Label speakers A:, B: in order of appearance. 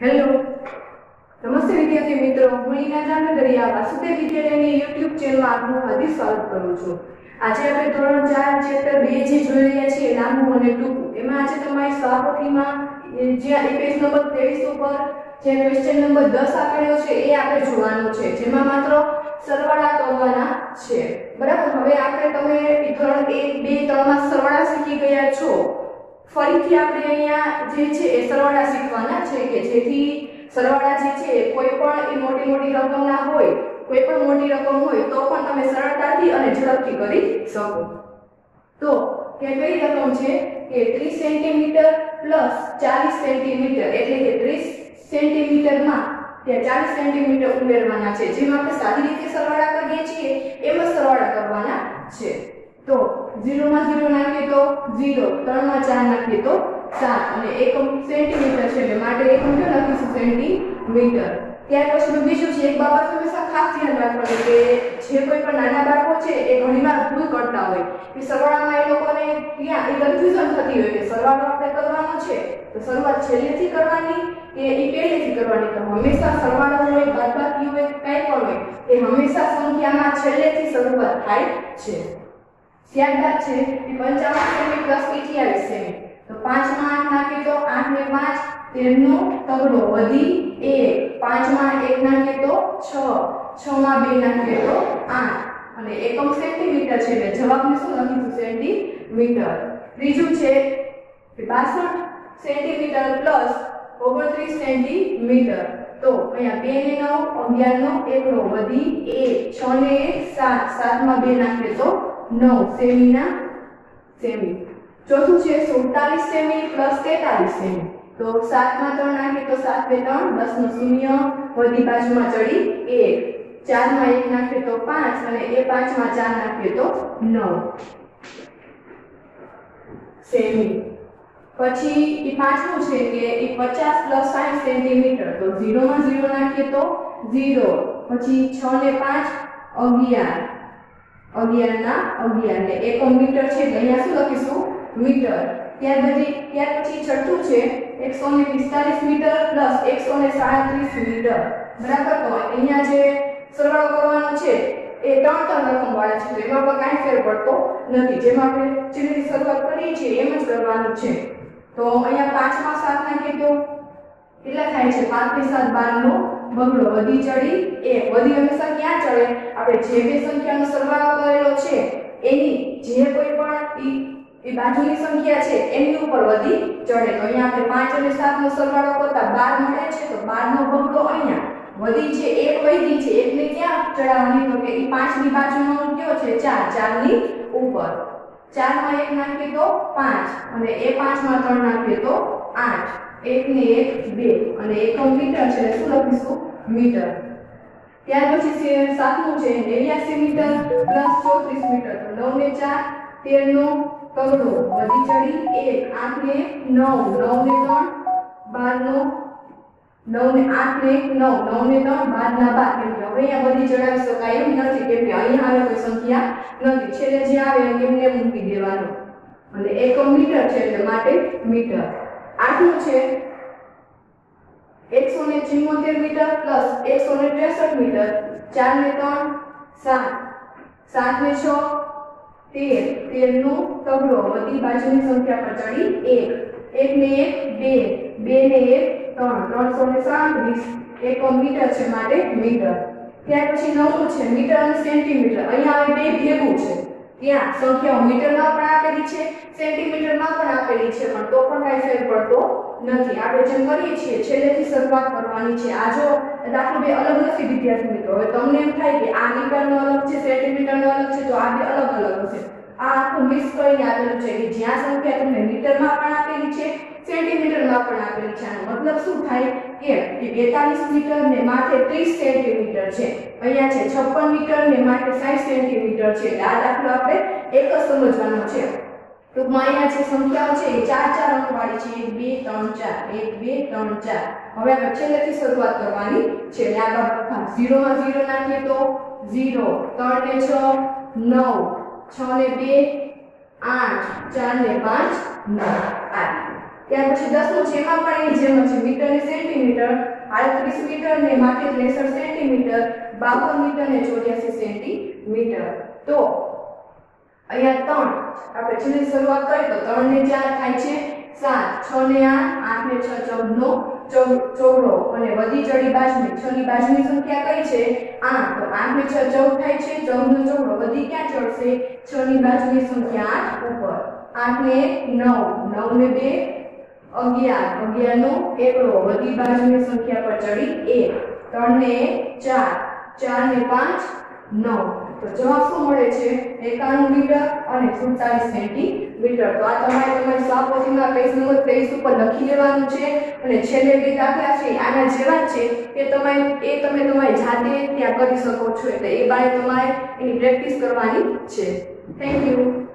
A: Hello. નમસ્તે વિદ્યાર્થી મિત્રો. હું ઈના જામનગરિયા, વાસુદેવ વિદ્યાલયની યુટ્યુબ ચેનલમાં આપનું હાર્દિક સ્વાગત કરું છું. આજે આપણે ધોરણ ચાર, ચેપ્ટર બે જે જોઈ રહ્યા છીએ લાંબુ અને ટૂંકું. એમાં આજે તમારી સ્વાપોથીમાં જ્યાં એ પેજ નંબર ત્રેવીસ ઉપર જે ક્વેશ્ચન નંબર દસ આપેલો છે, એ આપણે જોવાનો છે. જેમાં માત્ર સરવાળા કરવાના છે. બરાબર? હવે આપણે તમે ધોરણ એક, બે ત્રણમાં સરવાળા શીખી ગયા છો. ફરીથી આપણે અહીંયા જે છે એ સરવાળા શીખવાના છે કે જેથી સરવાળા જે છે કોઈ પણ એ મોટી મોટી રકમના હોય, કોઈ પણ મોટી રકમ હોય, તો પણ તમે સરળતાથી અને ઝડપથી કરી શકો. તો કે કઈ રકમ છે? કે 30 સેન્ટીમીટર પ્લસ 40 સેન્ટીમીટર, એટલે કે 30 સેન્ટીમીટરમાં ત્યાં 40 સેન્ટીમીટર ઉમેરવાના છે. જેમાં આપણે સાદી રીતે સરવાળા કરીએ છીએ, એમાં સરવાળા કરવાના છે. તો 0 માં 0 નાખીએ તો 0 3 માં 4 નાખીએ તો 7 અને એકમ સેન્ટીમીટર છે, એટલે માટે એકમ કયો લખીશું? સેન્ટીમીટર. ત્યાર પછીનું બીજું છે, એક બાબત હંમેશા ખાસ ધ્યાન રાખવાનું કે જે કોઈ પણ નાના બાળકો છે, એ ઘણીવાર ભૂલ કરતા હોય. કે સરવાળામાં એ લોકોને ત્યાં એ કન્ફ્યુઝન થતી હોય કે સરવાળો આપણે કરવાનો છે, તો શરૂઆત છેલ્લેથી કરવાની કે એ પહેલેથી કરવાની? તો હંમેશા સરવાળો હોય, બાદબાકી હોય, કંઈ પણ હોય, એ હંમેશા સંખ્યામાં છેલ્લેથી શરૂઆત થાય છે. ત્યારબાદ છે એ પંચાવન સેમી પ્લસ અઠ્યાવીસ સેમી. તો પાંચમાં આઠ નાખીએ તો 8 ને પાંચ તેરનો તગડો વધી એક. પાંચમાં એક નાખીએ તો છ છ માં બે નાખીએ તો આઠ. અને એકમ સેન્ટીમીટર છે એટલે જવાબને શું લખીશું? સેન્ટીમીટર. ત્રીજું છે કે બાસઠ સેન્ટીમીટર પ્લસ ઓગણત્રીસ સેન્ટીમીટર. તો અહીંયા 2 ને નવ અગિયાર નો એકડો વધી એક. છ ને એક, સાત. સાતમાં બે નાખીએ તો નવ સેમીના સેમી ચોથું છે સુડતાલીસ સેમી પ્લસ તેતાલીસ સેમી તો સાતમાં ત્રણ નાખીએ તો સાત બે ત્રણ દસ નો શૂન્ય, વધી બાજુમાં ચડી એક. ચારમાં એક નાખીએ તો પાંચ અને એ પાંચમાં ચાર નાખીએ તો નવ. સેમી પછી એ પાંચમું છે કે એ પચાસ પ્લસ સાઠ સેન્ટીમીટર તો ઝીરોમાં ઝીરો નાખીએ તો ઝીરો. પછી છ ને પાંચ, અગિયાર. અગિયારના, અગિયાર. ને એકમ મીટર છે અહીંયા શું લખીશું? મીટર. ત્યાર પછી ત્યાર પછી છઠ્ઠું છે, એકસો ને પિસ્તાલીસ મીટર પ્લસ એકસો ને સાડત્રીસ મીટર. બરાબર? તો અહીંયા જે સરવાળો કરવાનો છે, એ ત્રણ ત્રણ રકમ વાળા છે એમાં પણ કાંઈ ફેર પડતો નથી. જેમાં આપણે જેની શરૂઆત કરીએ છીએ, એમ જ કરવાનું છે. તો અહીંયા પાંચમાં સાત નાખીએ તો કેટલા થાય છે? પાંચ ને સાત બાર નો બગડો. વધી ચડી એક. વધી હંમેશા આપણે જે બે સંખ્યાનો સરવાળો કરેલો છે, એની જે કોઈ પણ એ બાજુની સંખ્યા છે, એની ઉપર વધી ચડે. તો અહીંયા આપણે પાંચ અને 7 નો સરવાળો કરતા બાર મળે છે, તો 12 નો બગડો અહીંયા વધી છે, એક વધી છે, એકને ક્યાં ચડાવવાની? તો કે એ 5 ની બાજુનો કયો છે, ચાર. ચારની ઉપર. 4 માં એક નાખીએ તો પાંચ. અને એ 5 માં ત્રણ નાખીએ તો આઠ. એક ને એક, બે. અને એકમ મીટર છે એટલે શું લખીશું? મીટર. ત્યાર પછી સાતમું છે નેવ્યાસી મીટર પ્લસ ચોત્રીસ મીટર. નવ ને ચાર, તેર નો કરોડો. વધી ચડી એક, આઠ ને નવ નવ ને ત્રણ, બાર નો નવ ને આઠ ને નવ નવ ને ત્રણ, બાર ના બાર. કેમ કે હવે અહીંયા બધી ચડાવી શકાય એમ નથી. કેમ કે અહીંયા આવે કોઈ સંખ્યા નથી. છેલ્લે જે આવે એમને મૂકી દેવાનું. અને એકમ મીટર છે એટલે માટે મીટર. આઠમું છે ચુમ્મોતેર મીટર પ્લસ એકસો ને ત્રેસઠ મીટર. ચાર ને ત્રણ, સાત. સાત ને છ, તેર. તેર નો તગડો બધી બાજુની સંખ્યા પર ચડી એક. એક ને એક, બે. બે ને એક, ત્રણ. ત્રણસો ને સાડત્રીસ એકમ મીટર છે માટે મીટર. ત્યાર પછી નવમું છે, મીટર અને સેન્ટીમીટર. અહીંયા હવે બે ભેગું છે. ત્યાં સંખ્યાઓ મીટરમાં પણ આપેલી છે, સેન્ટીમીટરમાં પણ આપેલી છે. પણ તો પણ કાંઈ ફેર પડતો નથી. આપણે જેમ કરીએ છીએ, છેલ્લેથી શરૂઆત કરવાની છે. આ જો દાખલો બે અલગ નથી વિદ્યાર્થી મિત્રો. હવે તમને એમ થાય કે આ મીટરનો અલગ છે સેન્ટીમીટરનો અલગ છે, તો આ બે અલગ અલગ હશે. આ આખું મિક્સ કરીને આપેલું છે કે જ્યાં સંખ્યા તમને મીટરમાં પણ આપેલી છે, સેન્ટીમીટરમાં પણ આપેલી છે. આનો મતલબ શું થાય? કે બેતાલીસ મીટર ને માથે 30 સેન્ટીમીટર છે. અહીંયા છે 56 મીટર ને માથે સાઠ સેન્ટીમીટર છે. આ દાખલો આપણે એક જ સમજવાનો છે. ટૂંકમાં અહીંયા જે સંખ્યાઓ છે એ ચાર ચાર ત્રણ ચાર, એક, બે, ત્રણ ચાર. હવે આપણે છેલ્લેથી શરૂઆત કરવાની છે. એટલે આગળ પ્રથમ ઝીરોમાં ઝીરો નાખીએ તો ઝીરો, ત્રણ ને છ, નવ, છ ને બે, આઠ, ચાર ને પાંચ, નવ. આ ત્યાર પછી દસમું એમાં પણ એની જેમ છે. મીટર ને સેન્ટીમીટર, આડત્રીસ મીટર ને માથે ત્રેસઠ સેન્ટીમીટર, બાવન મીટર ને ચોર્યાસી સેન્ટીમીટર. તો અહીંયા ત્રણ. આપણે છેલ્લી શરૂઆત કરીએ તો ત્રણ ને ચાર થાય છે. સાત છ ને આઠ આઠ ને છ ચૌદ નો ચોગડો અને વધી ચડી બાજુની છ ની સંખ્યા કઈ છે? આઠ. તો આઠ છ, ચૌદ થાય છે. ચૌદ. નો વધી ક્યાં ચડશે? છ ની સંખ્યા ઉપર. આઠ નવ. નવ બે, અગિયાર. અગિયાર એકડો. બધી બાજુની સંખ્યા પર ચડી એક. ત્રણ ને ચાર. ચાર ને પાંચ, નવ. તો જવાબ શું મળે છે? એકાણું મીટર અને સુડતાલીસ સેન્ટીમીટર. તો આ તમારે તમારી સ્વાપોથીમાં પેજ નંબર ત્રેવીસ ઉપર લખી લેવાનું છે અને છેલ્લે બે દાખલા છે. આના જેવા જ છે કે તમારે એ તમે તમારી જાતે ત્યાં કરી શકો છો. એટલે એ બારે તમારે એની પ્રેક્ટિસ કરવાની છે. Thank you